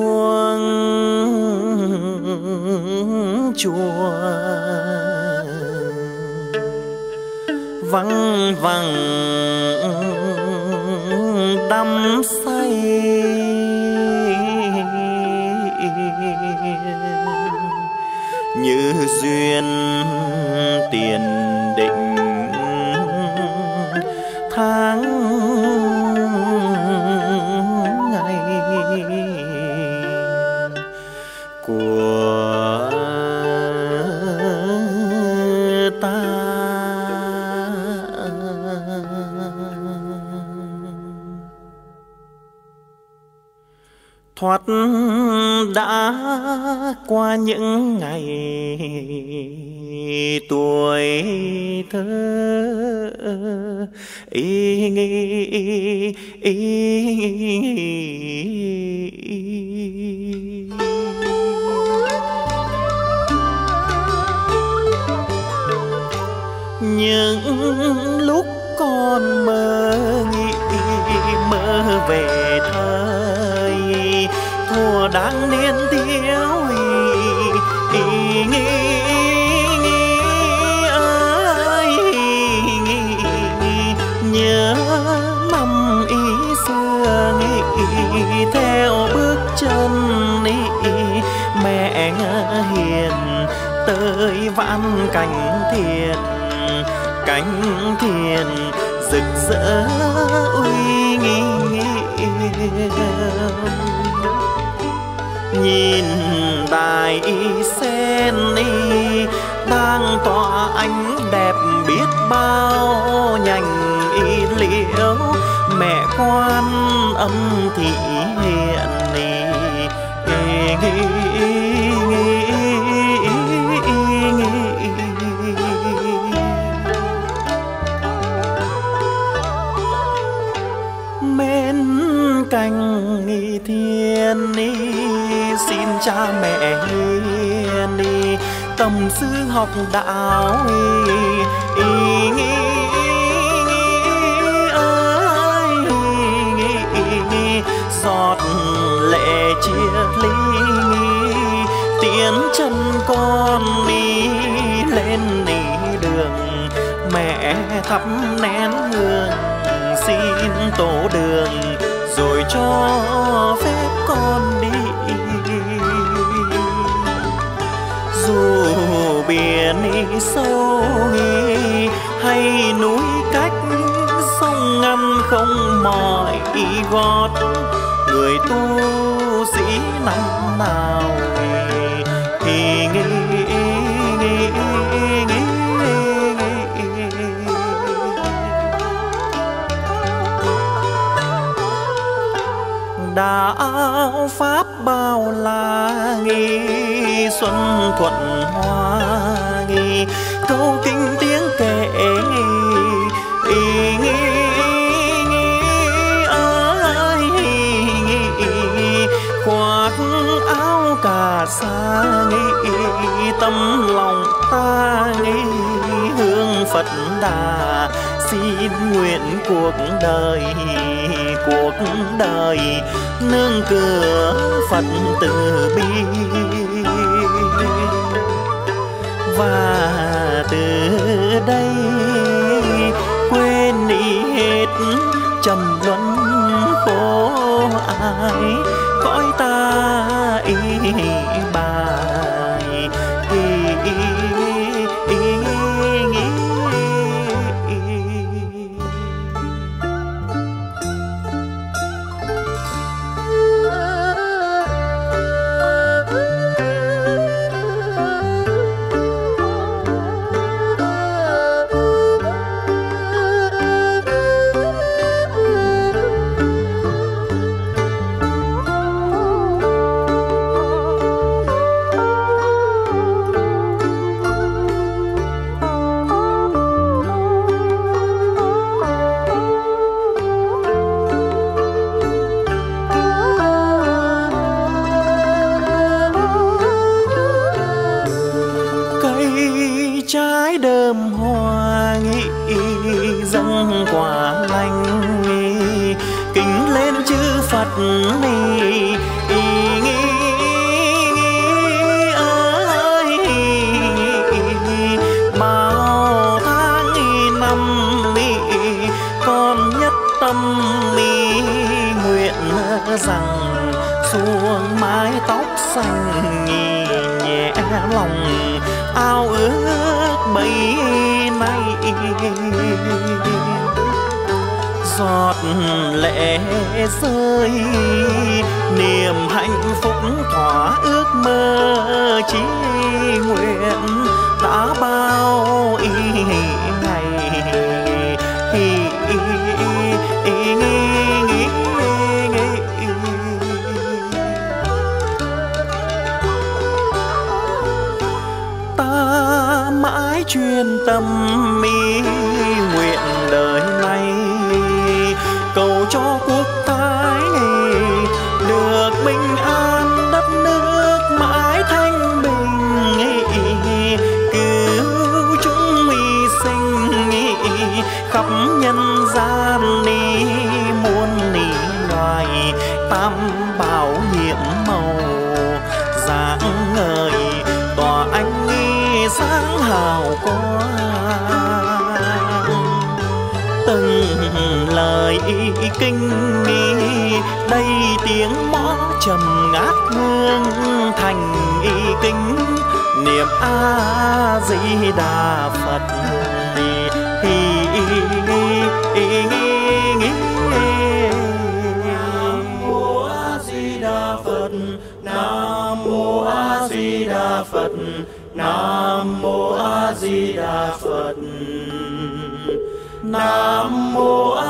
chuông chùa vắng vắng đắm say. Như duyên tiền thoát đã qua những ngày tuổi thơ ý nghĩ ý, những lúc con mơ nghĩ mơ về thơ mùa đang niên thiếu ý nghĩ ơi nhớ năm ý xưa, nghĩ theo bước chân ý. Mẹ hiền, tới vãn cảnh thiền cánh thiền rực rỡ uy nghi nhìn đài sen y đang tỏa ánh đẹp biết bao nhành y liễu. Mẹ quan âm thị hiện y mến cành thiên cha mẹ hiền đi tâm sư học đạo ý, ý, giọt lệ chia ly tiến chân con đi lên đi đường mẹ thắp nén hương xin tổ đường rồi cho phép con đi. Biển sâu hay núi cách sông ngăn không mỏi gót. Người tu sĩ năm nào thì nghĩ đạo pháp bao la nghi xuân thuận câu kinh tiếng kể ý nghi khoác áo cà sa nghi tâm lòng ta nghi hương phật đà. Xin nguyện cuộc đời cuộc đời nương cửa phật từ bi. Và từ đây quên đi hết trầm luân khổ ai cõi ta ý bà. Mãi chuyên tâm mi nguyện đời này cầu cho lời kinh nghi. Đây tiếng mõ trầm ngát hương thành y kinh. Niệm a di đà phật hi nam mô a di đà phật, nam mô a di đà phật. Nam mô a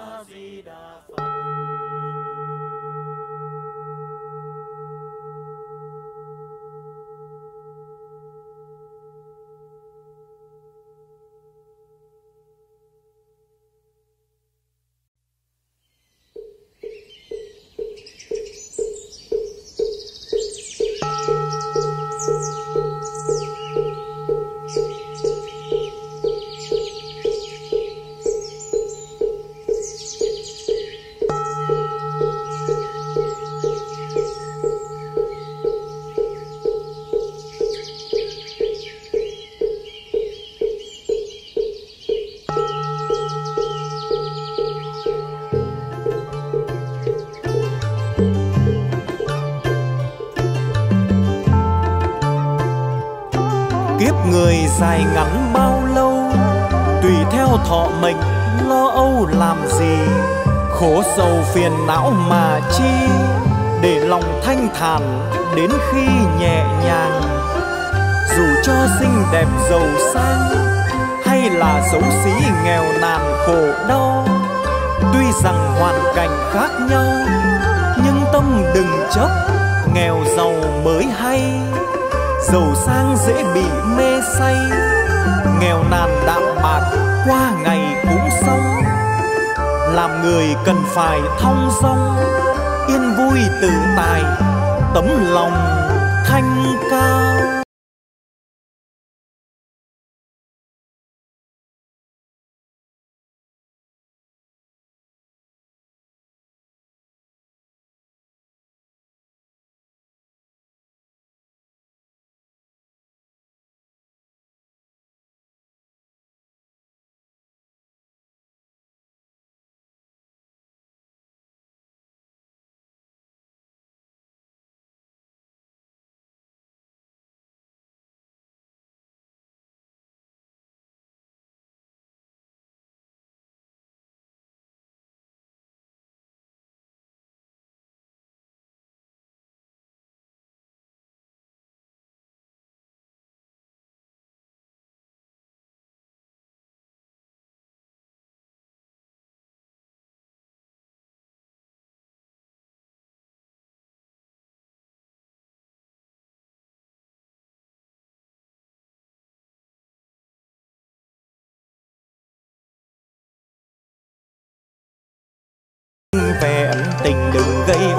mình, lo âu làm gì? Khổ sầu phiền não mà chi? Để lòng thanh thản đến khi nhẹ nhàng. Dù cho xinh đẹp giàu sang, hay là xấu xí nghèo nàn khổ đau tuy rằng hoàn cảnh khác nhau, nhưng tâm đừng chấp, nghèo giàu mới hay. Giàu sang dễ bị mê say, nghèo nàn đạm bạc qua ngày cũng làm người cần phải thong dong, yên vui tự tại, tấm lòng thanh cao.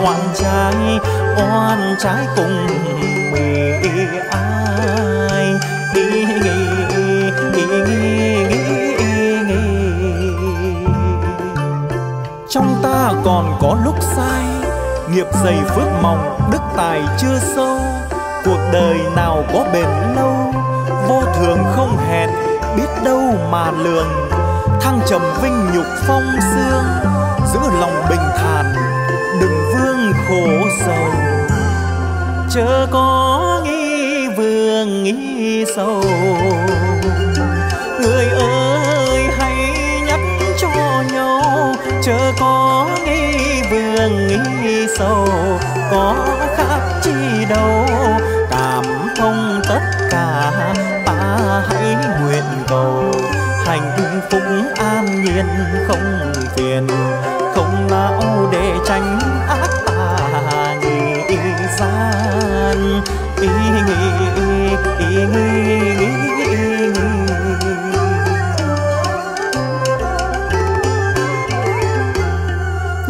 Oan trái oan trái cùng mì ai. Nghi trong ta còn có lúc sai, nghiệp dày phước mỏng, đức tài chưa sâu. Cuộc đời nào có bền lâu, vô thường không hẹn, biết đâu mà lường. Thăng trầm vinh nhục phong xương giữ lòng bình thản khổ sầu. Chớ có nghi vương nghi sầu. Người ơi, hãy nhắc cho nhau. Chớ có nghi vương nghi sầu. Có khác chi đâu. Cảm thông tất cả, ta hãy nguyện cầu. Hạnh phúc an nhiên không phiền. Không não để tránh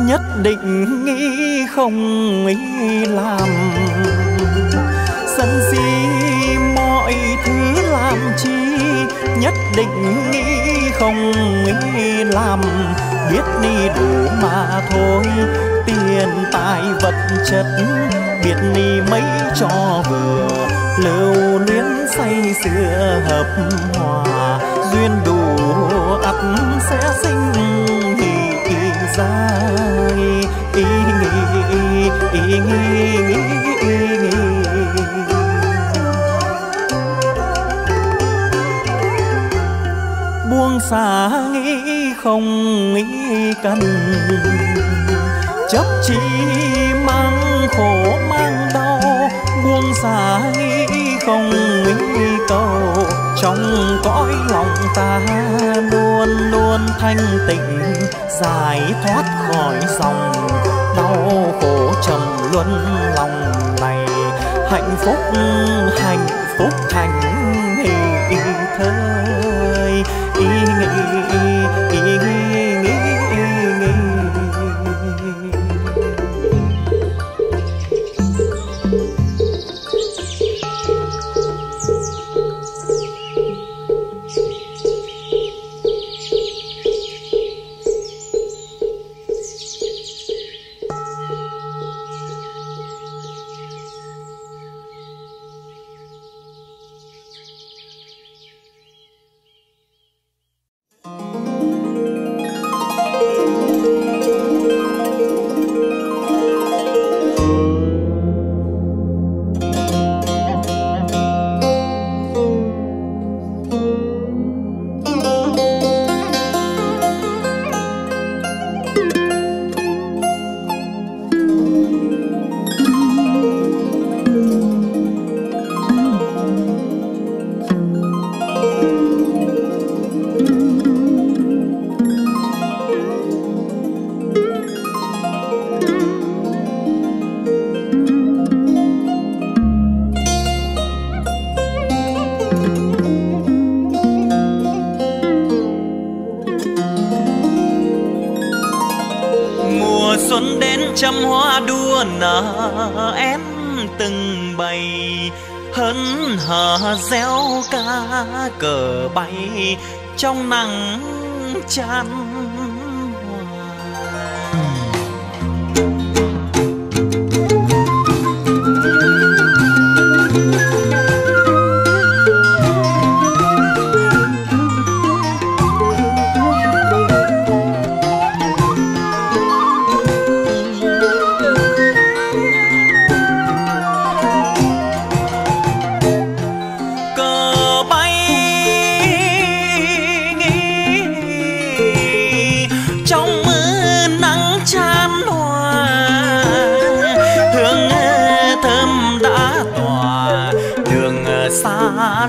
nhất định nghĩ không nghĩ làm. Sân si mọi thứ làm chi? Nhất định nghĩ không nghĩ làm biết đi đủ mà thôi. Tiền, tài, vật, chất, biết đi mấy cho vừa. Lưu luyến say sưa hợp hòa. Duyên đủ, ắt sẽ sinh hỷ dài. Ý nghĩ ý nghĩ ý nghĩ buông xả nghĩ không nghĩ cần. Chấp chỉ mang khổ, mang đau, buông xả không nghĩ cầu. Trong cõi lòng ta luôn luôn thanh tịnh, giải thoát khỏi dòng đau khổ trầm luân lòng này. Hạnh phúc hạnh phúc thành thời. ý nghĩ ý nghĩ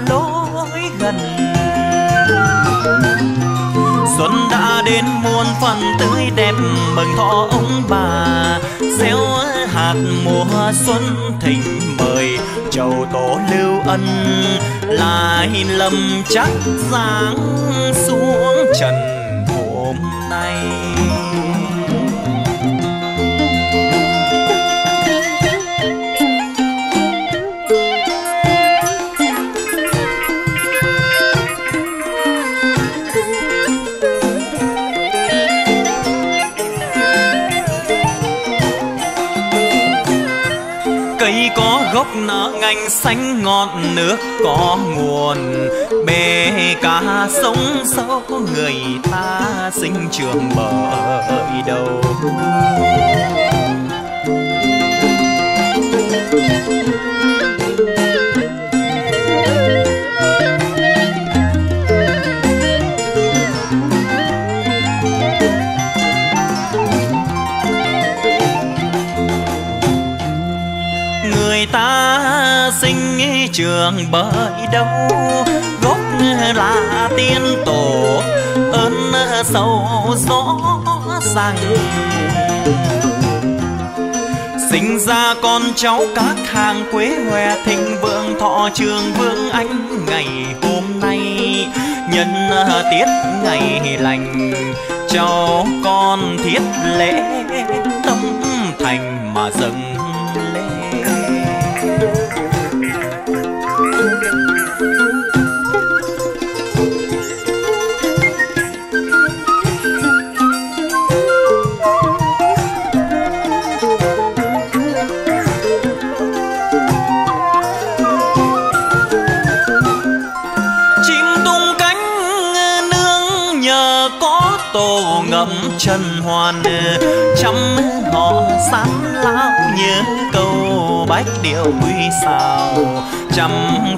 lối gần. Xuân đã đến, muôn phần tươi đẹp, mừng thọ ông bà. Gieo hạt mùa xuân thịnh mời, chầu tổ lưu ân. Lại lầm chắc giáng xuống trần. Xanh ngọn nước có nguồn. Bề cả sông sâu người ta sinh trường bởi đầu. Trường bởi đâu? Gốc là tiên tổ, ơn sâu rõ rằng sinh ra con cháu các hàng quế hòe thịnh vượng thọ trường vương anh ngày hôm nay. Nhân tiết ngày lành, cháu con thiết lễ tâm thành mà dâng câu điệu quy sao. Trăm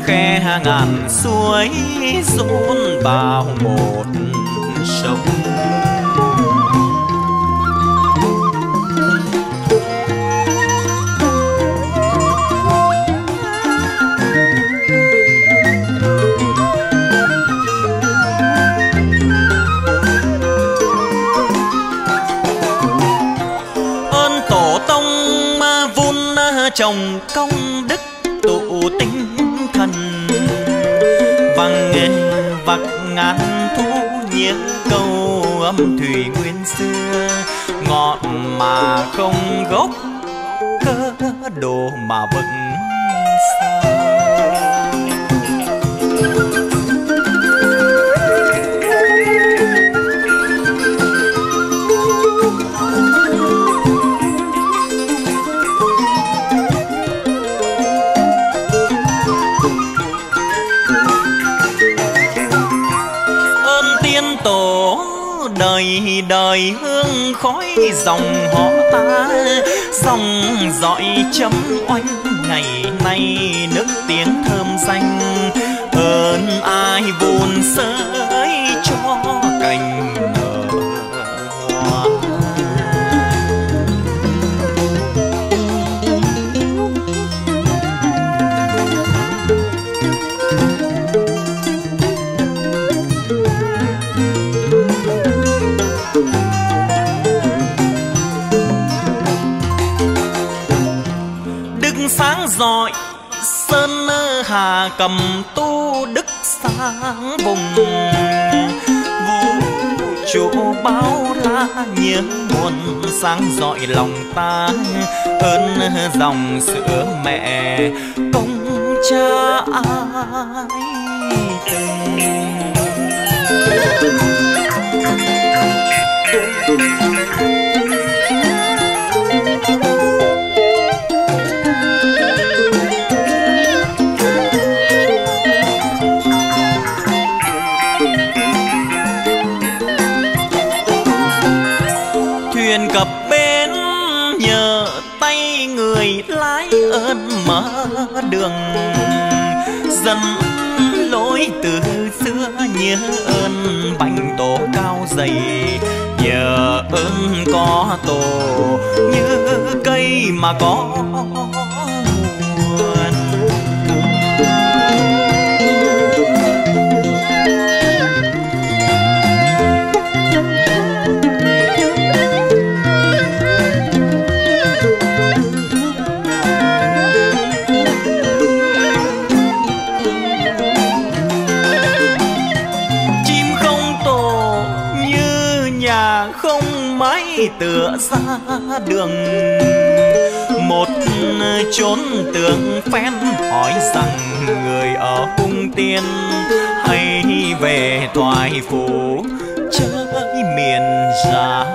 khe ngàn suối run vào một trồng công đức tụ tinh thần vang vặc ngàn thu những câu âm thủy nguyên xưa. Ngọn mà không gốc cơ đồ mà vững đời hương khói dòng họ ta. Dòng dõi chấm oanh, ngày nay nước tiếng thơm danh ơn ai vun sới cho dọi sơn hà cầm tu đức sáng vùng vũ trụ bao la nhớ nguồn sáng dọi lòng ta ơn dòng sữa mẹ công cha ai từng dày nhờ ơn có tổ như cây mà có. Tựa ra đường. Một chốn tường phen hỏi rằng, người ở cung tiên hay về thoại phủ? Chơi miền già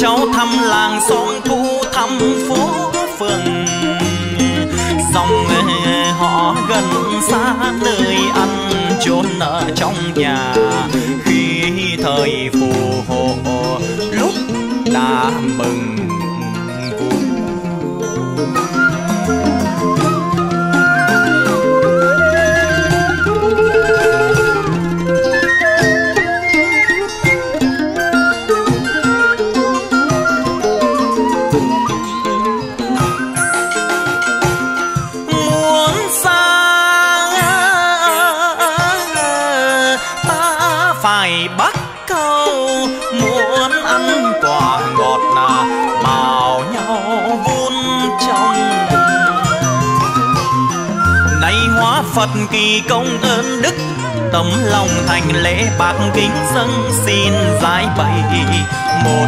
cháu thăm làng xóm thu thăm phố phường. Dòng họ gần xa, nơi ăn chốn ở trong nhà. Khi thời phù hộ, lúc đã mừng Phật kỳ công ơn đức, tấm lòng thành lễ bạc kính dâng xin giải bày. Một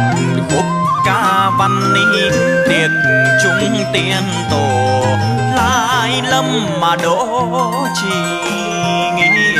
khúc ca văn ni tiệc chúng tiên tổ, lai lâm mà đỗ trì nghi.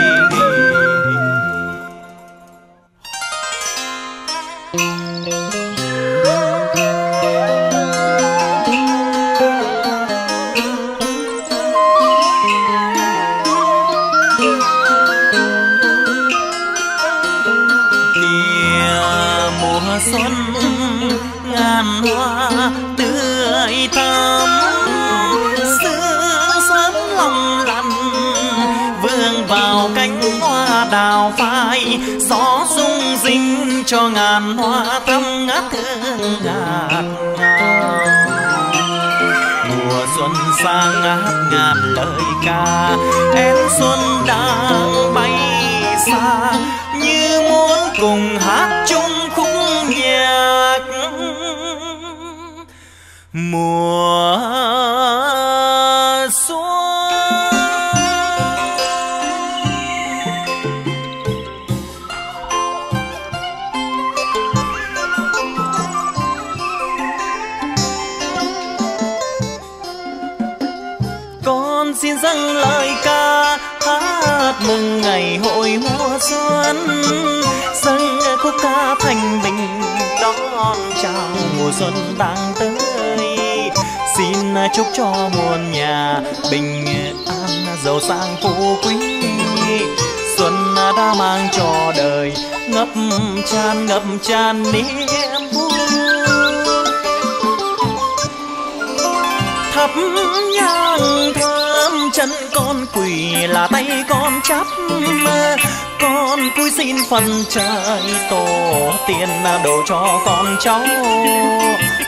Gió rung rinh cho ngàn hoa thắm ngát hương ngạt mùa xuân sang ngát ngàn lời ca, em xuân đang bay xa, như muốn cùng hát chung khúc nhạc. Mùa xin rằng lời ca, hát mừng ngày hội mùa xuân. Dâng khúc ca thanh bình, đón chào mùa xuân đang tới xin chúc cho muôn nhà bình an giàu sang phú quý. Xuân đã mang cho đời, ngập tràn ngập tràn niềm vui. Thắp nhang thơm chân con quỳ là tay con chắp con cúi xin phần trời tổ tiên đồ cho con cháu.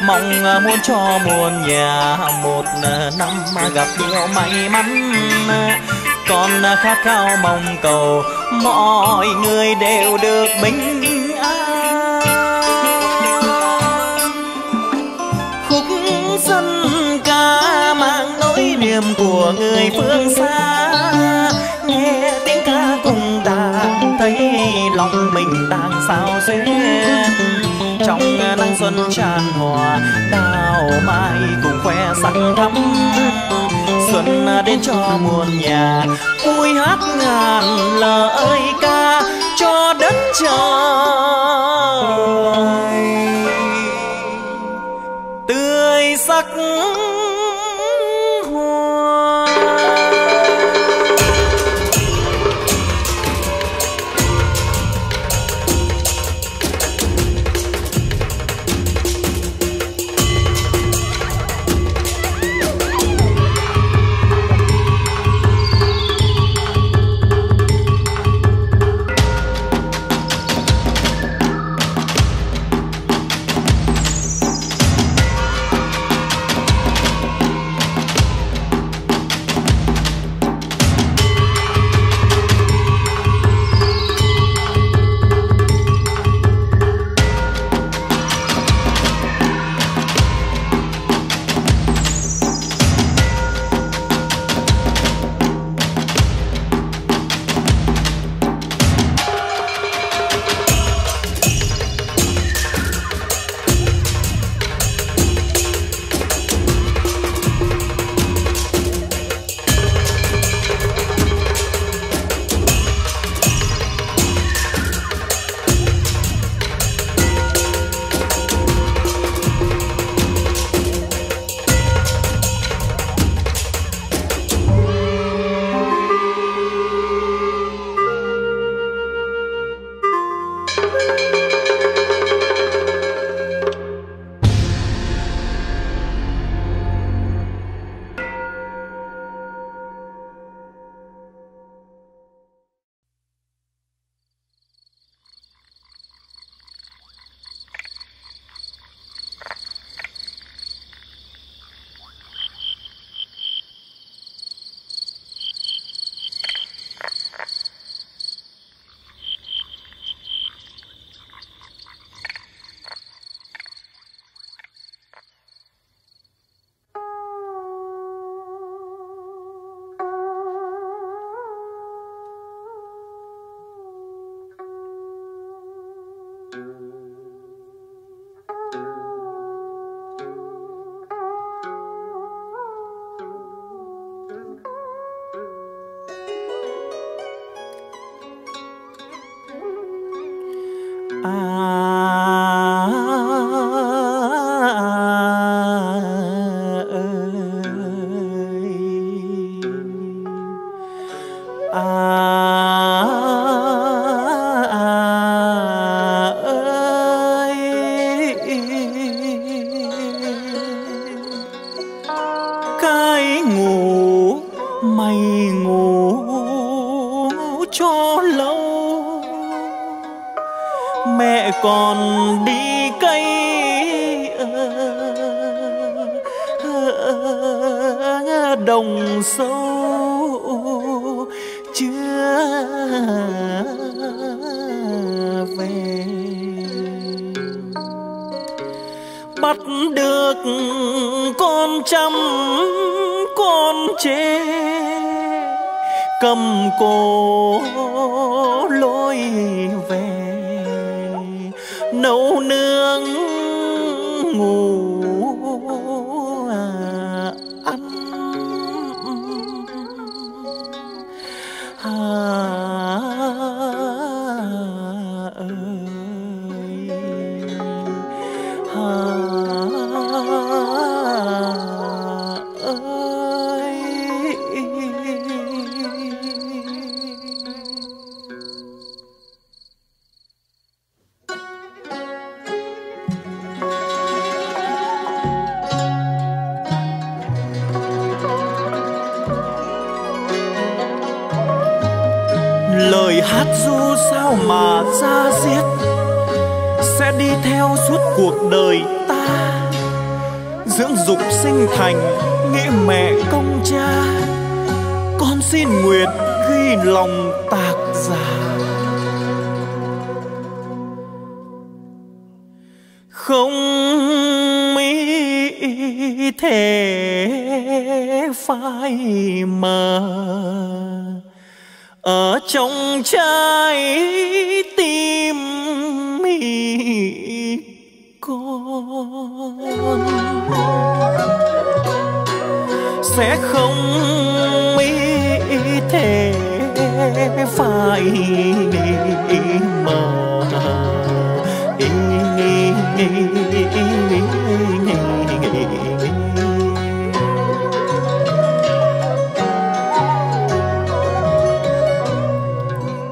Mong muốn cho muôn nhà một năm gặp nhiều may mắn. Con khát khao mong cầu mọi người đều được bình niềm của người phương xa. Nghe tiếng ca cùng đàn, thấy lòng mình đang sao xuyên trong nắng xuân tràn hòa, đào mai cùng khoe sắc thắm. Xuân đến cho muôn nhà, vui hát ngàn lời ca cho đất trời. Tươi sắc mẹ còn đi cây đồng sâu chưa về. Bắt được con trăm con chê, cầm cổ lôi về nấu nướng ngủ tác giả. Không mỹ thể phai mờ ở trong trái tim con. Sẽ không phải mà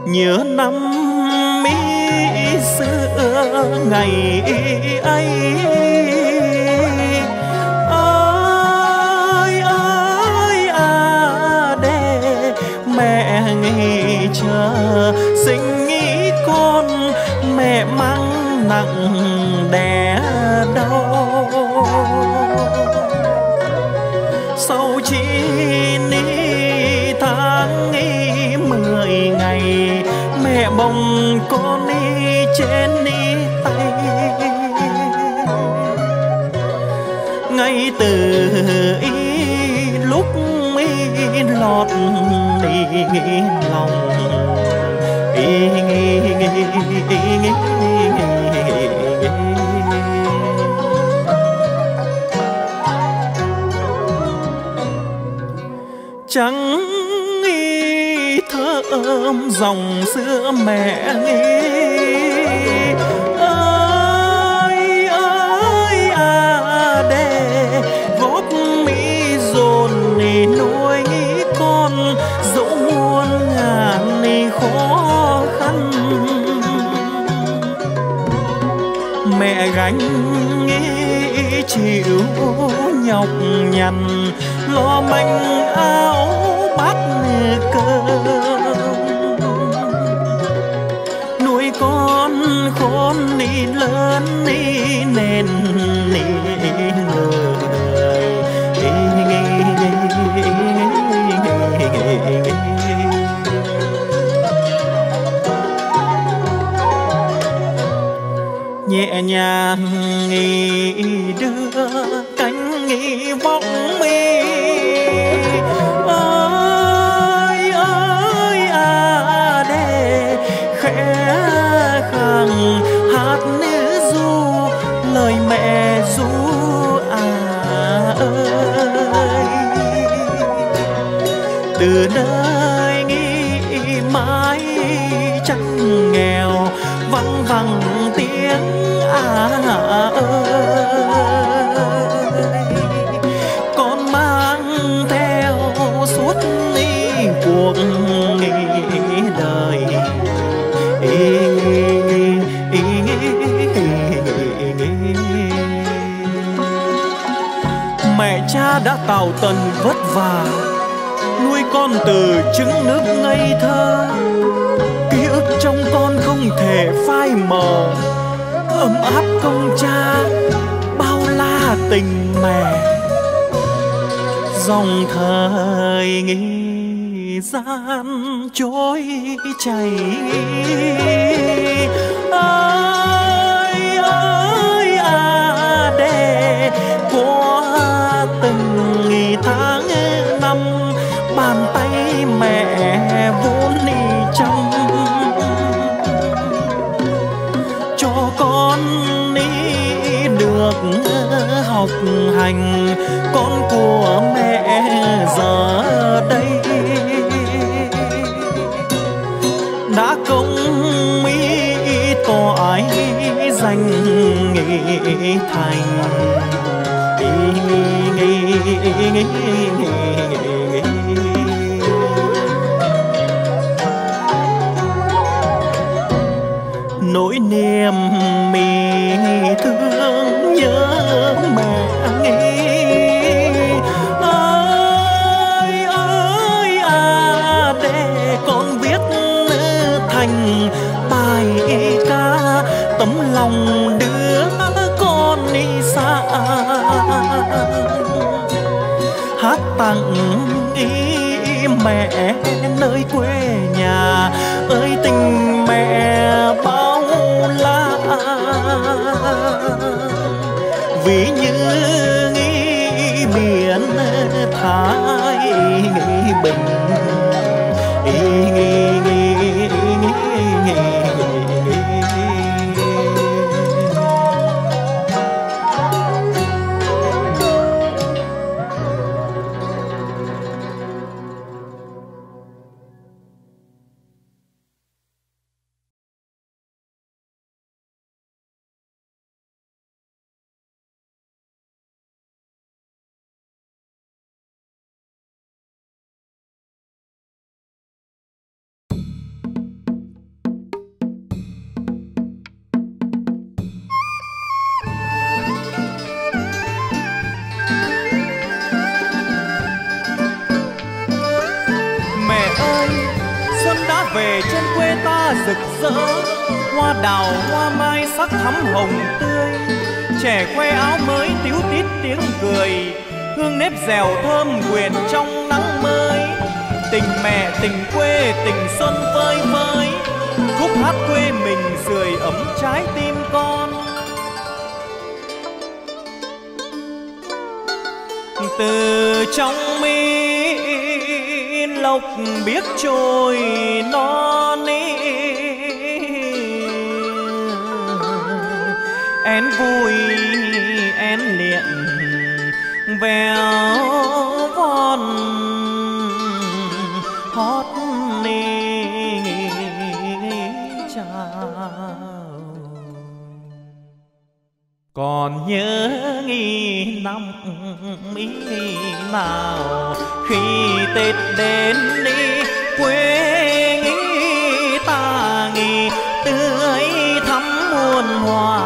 nhớ năm mỹ xưa ngày ấy cha chờ sinh nghĩ con mẹ mang nặng đẻ đau. Sau chi ni tháng y mười ngày, mẹ bồng con đi trên đi tay. Ngay từ y lót ý nghĩ lòng. Ý nghĩ chẳng nghĩ thơ ôm dòng giữa mẹ nghĩ gánh nghĩ chịu nhọc nhằn. Lo manh áo bát cơm. Khôn đi lớn đi nè nhẹ nhàng nghỉ đưa cánh nghỉ vọng mi ơi ơi à đê, khẽ khàng hát nữ du, lời mẹ du à ơi. Từ nơi ma ơi. Con mang theo suốt đi cuộc đời. Mẹ cha đã tào tần vất vả, nuôi con từ trứng nước ngây thơ. Ký ức trong con không thể phai mờ ấm áp công cha, bao la tình mẹ. Dòng thời nghi gian trôi chảy. Ơi ơi à đề qua từng tháng năm, bàn tay mẹ vốn học hành, con của mẹ giờ đây. Đã công mỹ tỏi danh nghị thành. Nỗi niềm mì thương tặng ý mẹ nơi quê nhà ơi tình mẹ bao la vì như nghĩ miền thái nghĩ bình ý nghĩ rực rỡ. Hoa đào, hoa mai sắc thắm hồng tươi. Trẻ khoe áo mới tiếu tít tiếng cười. Hương nếp dẻo thơm quyện trong nắng mới. Tình mẹ, tình quê, tình xuân phơi phới, Khúc hát quê mình sưởi ấm trái tim con. Từ trong mi lộc biết trôi non ý. Én vui, én liện, vèo von hót nê chào còn nhớ nghi năm ý nào, khi tết đến đi, quê nghĩ ta nghỉ, tươi thắm muôn hoa.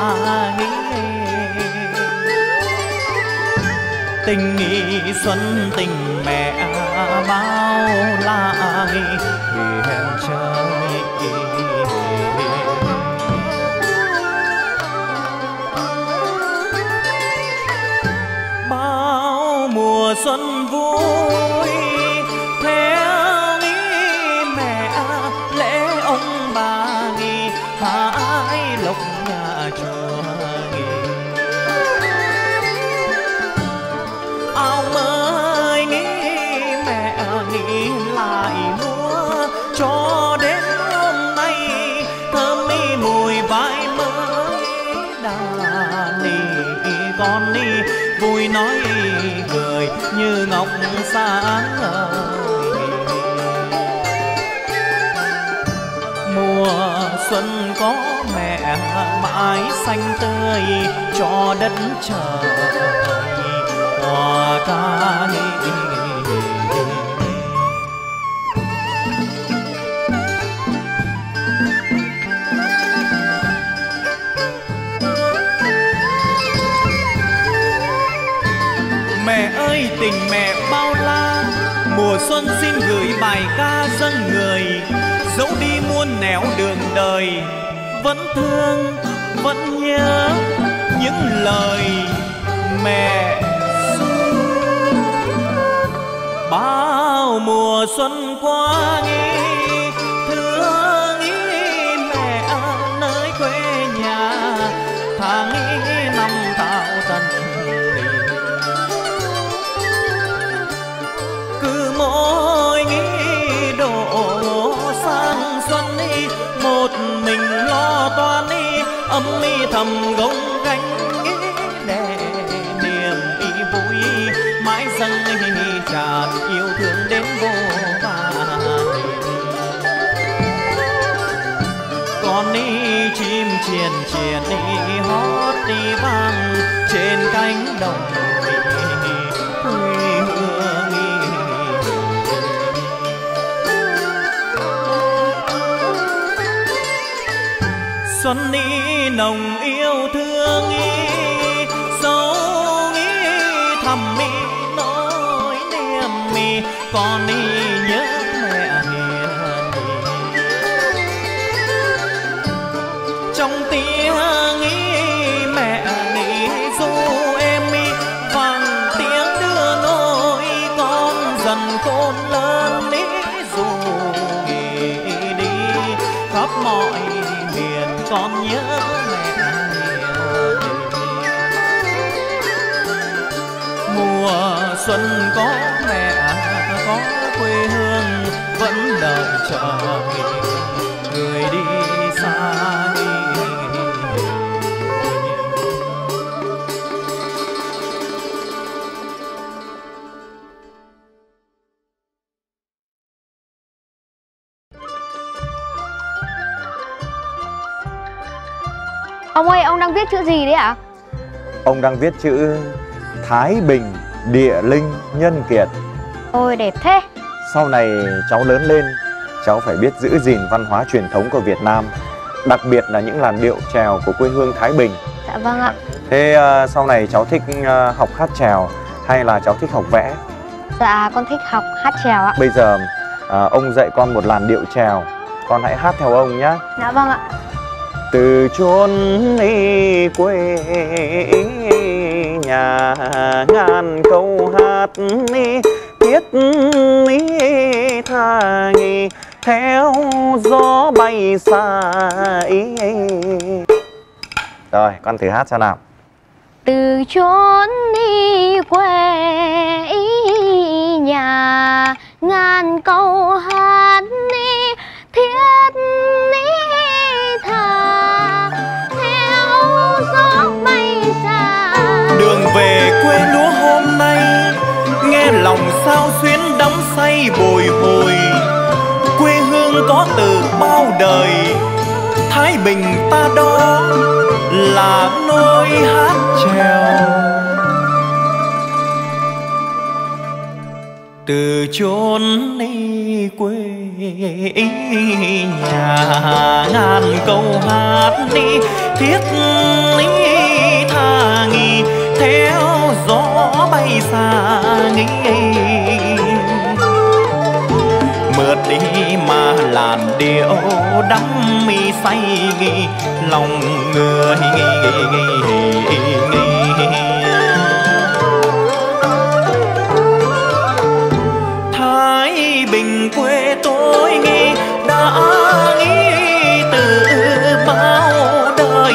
Tình nghị xuân tình mẹ bao la vì hẹn trời xanh cho đất trời. Hòa ca mẹ ơi, tình mẹ bao la. Mùa xuân xin gửi bài ca dân người. Dẫu đi muôn nẻo đường đời, vẫn thương vẫn nhớ những lời mẹ bao mùa xuân qua nghĩ đồng. Quê hương xuân đi nồng yêu thương ý dấu nghĩ thầm mi, nỗi niềm mi còn đi xuân có mẹ có quê hương vẫn đợi chờ người đi xa đi Ông ơi, ông đang viết chữ gì đấy ạ? Ông đang viết chữ Thái Bình Địa Linh Nhân Kiệt. Ôi, đẹp thế. Sau này cháu lớn lên Cháu phải biết giữ gìn văn hóa truyền thống của Việt Nam Đặc biệt là những làn điệu trèo của quê hương Thái Bình. Dạ vâng ạ. Thế à, sau này cháu thích à, học hát trèo Hay là cháu thích học vẽ? Dạ, con thích học hát trèo ạ. Bây giờ à, ông dạy con một làn điệu trèo Con hãy hát theo ông nhé Dạ vâng ạ. Từ chốn đi quê nhà ngàn câu hát ni, thiết ni tha nghi, theo gió bay xa ý. Rồi, con thử hát xem nào. Từ chốn đi quê ý nhà Ngàn câu hát ni, thiết ni về quê lúa hôm nay, nghe lòng sao xuyến đắm say bồi hồi. Quê hương có từ bao đời, thái bình ta đó là nôi hát trèo. Từ chốn đi quê nhà, ngàn câu hát đi thiết linh nghĩ. Mượt đi mà làn điệu đắm mi say nghi, lòng người Thái Bình quê tôi nghi, đã nghĩ từ bao đời,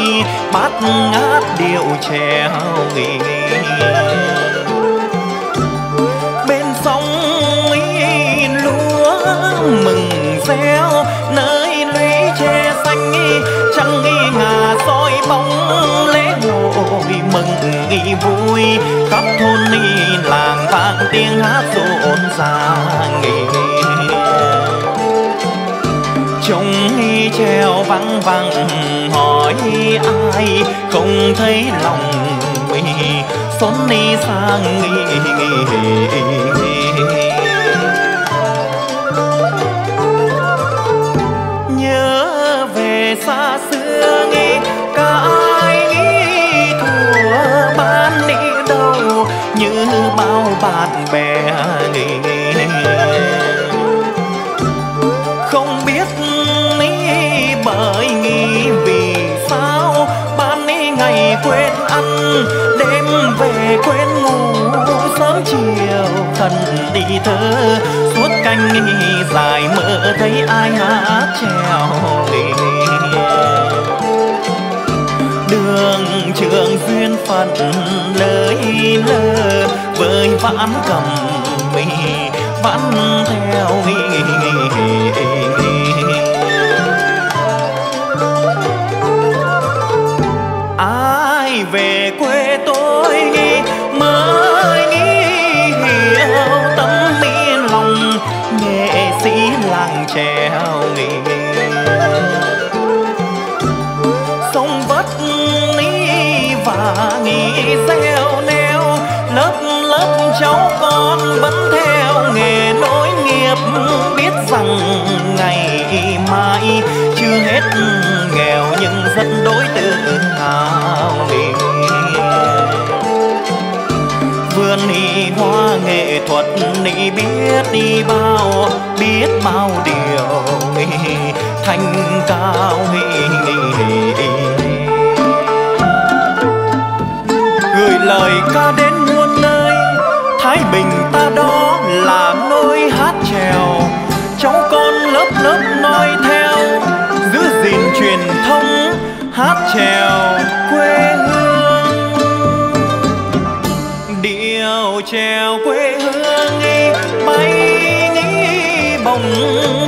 bát ngát điệu trèo nghi. Mừng nghi vui. Khắp thôn đi làng vang tiếng hát rộn ràng nghỉ. Trông đi treo vắng vắng, hỏi ai không thấy lòng mi xốn đi sang nhớ bè không biết ní bởi nghĩ vì sao ban ní ngày quên ăn, đêm về quên ngủ. Sớm chiều thần đi thơ, suốt canh dài mơ thấy ai hát treo nghỉ. Trường duyên phận lời lơ với vãn cầm mi vẫn theo ai vẫn theo nghề nối nghiệp, biết rằng ngày mai chưa hết nghèo nhưng rất đối tự hào vườn đi hoa nghệ thuật, đi biết đi bao, biết bao điều thanh cao gửi lời ca đến muôn thái bình ta đó là nơi hát trèo. Cháu con lớp lớp nói theo, giữ gìn truyền thống hát trèo quê hương. Điệu trèo quê hương ấy, bay nghĩ bồng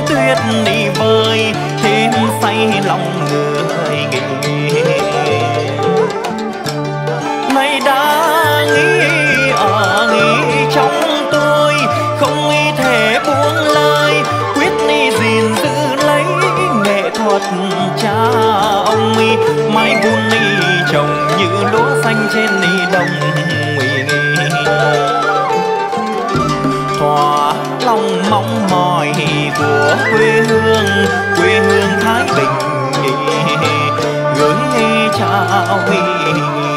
tuyết đi vơi. Thêm say lòng người nay cha ông mi mai buôn ni trồng như lúa xanh trên ni đồng mì thỏa lòng mong mỏi của quê hương quê hương thái bình gửi cha ông mi